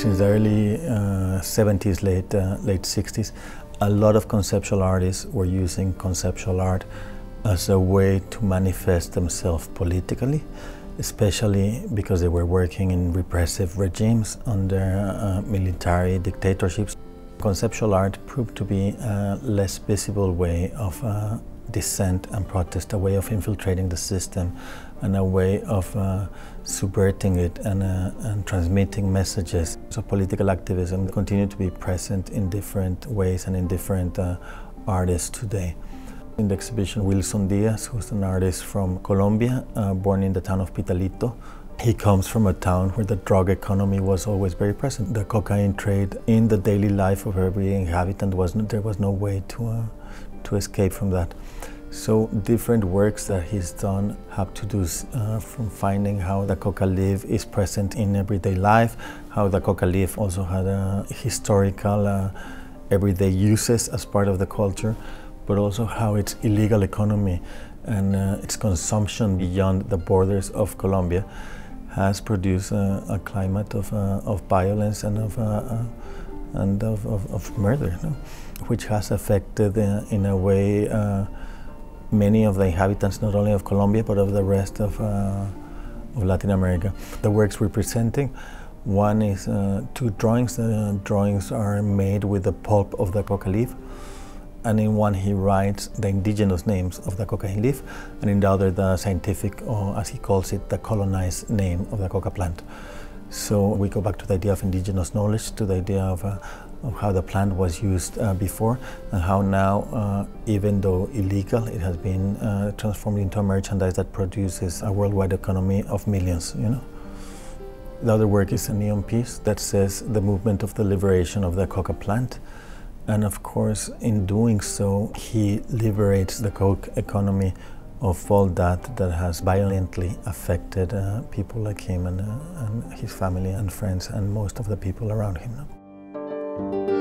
Since the early uh, 70s, late, uh, late 60s, a lot of conceptual artists were using conceptual art as a way to manifest themselves politically, especially because they were working in repressive regimes under uh, military dictatorships. Conceptual art proved to be a less visible way of uh, dissent and protest, a way of infiltrating the system and a way of uh, subverting it and, uh, and, transmitting messages. So political activism continued to be present in different ways and in different uh, artists today. In the exhibition, Wilson Díaz, who's an artist from Colombia, uh, born in the town of Pitalito, he comes from a town where the drug economy was always very present. The cocaine trade in the daily life of every inhabitant was no, there was no way to uh, to escape from that. So different works that he's done have to do uh, from finding how the coca leaf is present in everyday life, how the coca leaf also had a historical uh, everyday uses as part of the culture, but also how its illegal economy and uh, its consumption beyond the borders of Colombia has produced a, a climate of, uh, of violence and of, uh, uh, and of, of, of murder, no? which has affected uh, in a way uh, many of the inhabitants not only of Colombia but of the rest of, uh, of Latin America. The works we're presenting, one is two drawings. The drawings are made with the pulp of the coca leaf and in one he writes the indigenous names of the cocaine leaf, and in the other the scientific, or as he calls it, the colonized name of the coca plant. So we go back to the idea of indigenous knowledge, to the idea of, uh, of how the plant was used uh, before, and how now, uh, even though illegal, it has been uh, transformed into a merchandise that produces a worldwide economy of millions. You know. The other work is a neon piece that says the movement of the liberation of the coca plant. And of course, in doing so, he liberates the coke economy of all that that has violently affected uh, people like him and, uh, and, his family and friends and most of the people around him.